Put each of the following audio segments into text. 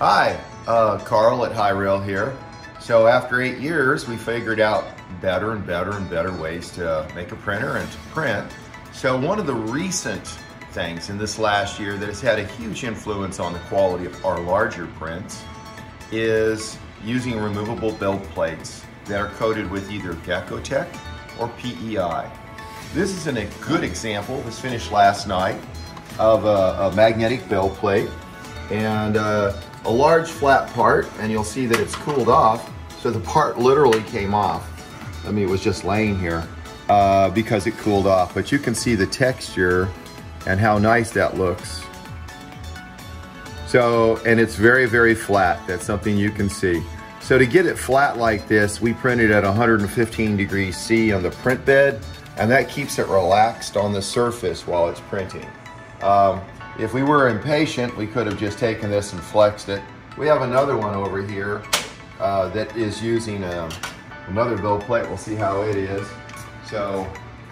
Hi, uh, Carl at Hyrel here. So after eight years, we figured out better and better and better ways to make a printer and to print. So one of the recent things in this last year that has had a huge influence on the quality of our larger prints is using removable build plates that are coated with either GeckoTek or PEI. This is a good example, was finished last night, of a, a magnetic build plate and uh, a large flat part and you'll see that it's cooled off so the part literally came off. I mean it was just laying here uh, because it cooled off but you can see the texture and how nice that looks. So, and it's very, very flat. That's something you can see. So to get it flat like this, we printed at 115 degrees C on the print bed, and that keeps it relaxed on the surface while it's printing. Um, if we were impatient, we could have just taken this and flexed it. We have another one over here uh, that is using um, another build plate. We'll see how it is. So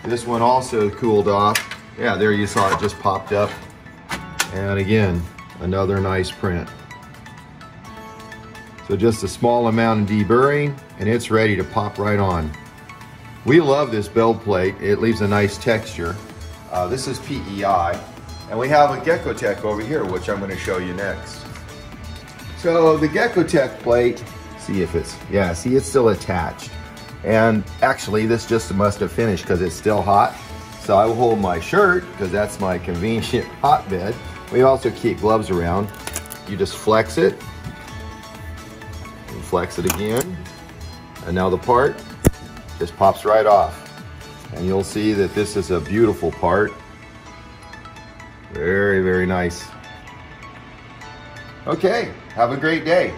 this one also cooled off. Yeah, there you saw it just popped up. And again, another nice print. So just a small amount of deburring and it's ready to pop right on. We love this build plate. It leaves a nice texture. Uh, this is PEI. And we have a GeckoTek over here, which I'm gonna show you next. So the GeckoTek plate, see if it's, yeah, see it's still attached. And actually this just must have finished because it's still hot. So I will hold my shirt because that's my convenient hotbed. We also keep gloves around. You just flex it, and flex it again. And now the part just pops right off. And you'll see that this is a beautiful part. Very, very nice. Okay, have a great day.